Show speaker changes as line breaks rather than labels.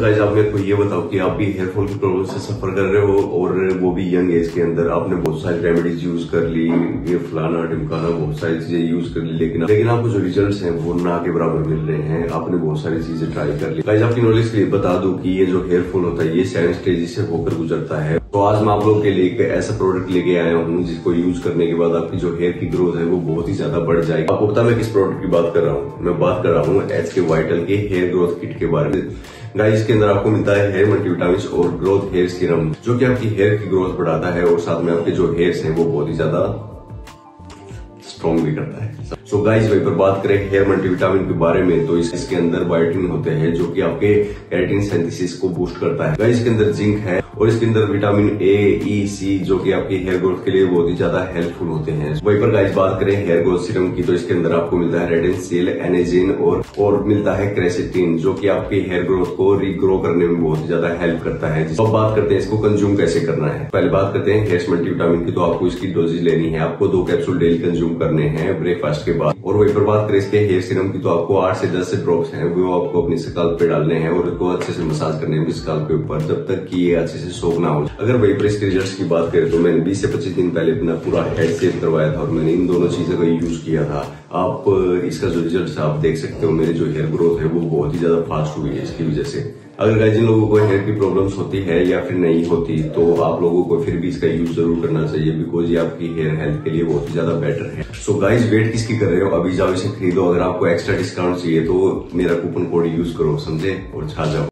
Guys आप मेरे को ये बताओ कि आप भी हेयर फॉल की प्रॉब्लम से सफ़र कर रहे हो और वो भी यंग एज के अंदर आपने बहुत सारी रेमेडीज यूज़ कर ली, ये फलाना ढिमकाना बहुत सारी चीज़ें यूज़ कर ली, लेकिन लेकिन आपको जो रिजल्ट्स हैं वो ना के बराबर मिल रहे हैं, आपने बहुत सारी चीज़ें ट्राई कर ली। गाइस आपकी नॉलेज के लिए बता दूँ कि ये जो हेयर फॉल होता है, ये सेवन स्टेज से होकर गुजरता है। तो आज मैं आप लोगों के लिए एक ऐसा प्रोडक्ट लेके आया हूँ जिसको यूज़ करने के बाद आपकी जो हेयर की ग्रोथ है वो बहुत ही ज़्यादा बढ़ जाएगी। आपको पता मैं किस प्रोडक्ट की बात कर रहा हूँ? मैं बात कर रहा हूँ एच के वाइटल के हेयर ग्रोथ किट के बारे में। गाइस के अंदर आपको मिलता है हेयर मल्टीविटामिन और ग्रोथ हेयर सीरम जो कि आपकी हेयर की ग्रोथ बढ़ाता है और साथ में आपके जो हेयर्स हैं, वो बहुत ही ज़्यादा स्ट्रॉन्ग भी करता है। सो गाइस वही पर बात करें हेयर मल्टीविटामिन के बारे में तो इसके अंदर बायोटिन होते हैं जो कि आपके कैरेटिन सिंथेसिस को बूस्ट करता है। गाइस के अंदर जिंक है और इसके अंदर विटामिन ए ई सी जो कि आपकी हेयर ग्रोथ के लिए बहुत ही ज़्यादा हेल्पफुल होते हैं। वहीं पर गाइस बात करें हेयर ग्रोथ सीरम की तो इसके अंदर आपको मिलता है रेडिन सेल एनेजिन और और मिलता है क्रेसिटिन जो कि आपकी हेयर ग्रोथ को रीग्रो करने में बहुत ज़्यादा हेल्प करता है। अब बात करते हैं इसको कंज्यूम कैसे करना है। पहले बात करते हैं हेयर मल्टीविटामिन की तो आपको इसकी डोजेज लेनी है। आपको दो कैप्सूल डेली कंज्यूम करने हैं ब्रेकफास्ट के बाद और वही पर बात करें इसके हेयर सीरम की तो आपको आठ से दस से ड्रॉप्स हैं, वो आपको अपनी स्काल पे डालने हैं और इसको अच्छे से मसाज करने हैं स्काल के ऊपर, जब तक कि ये अच्छे से सोख ना हो अगर वही पर इसके रिज़ल्ट की बात करें तो मैंने 20 से 25 दिन पहले अपना पूरा हेड सेव करवाया था और मैंने इन दोनों चीज़ों का यूज़ किया था। आप, इसका जो रिज़ल्ट आप देख सकते हो, मेरे जो हेयर ग्रोथ है, वो बहुत ही ज़्यादा फास्ट हुई है इसकी वजह से। अगर जिन लोगों को हेयर की प्रॉब्लम्स होती है या फिर नहीं होती तो आप लोगों को फिर भी इसका यूज़ ज़रूर करना चाहिए बिकॉज़ ये आपकी हेयर हेल्थ के लिए बहुत ही ज़्यादा बेटर है। सो गाइस वेट किसकी कर रहे हो? अभी जाओ इसे खरीदो। अगर आपको एक्स्ट्रा डिस्काउंट चाहिए तो मेरा कूपन कोड यूज़ करो, समझे? और छा जाओ।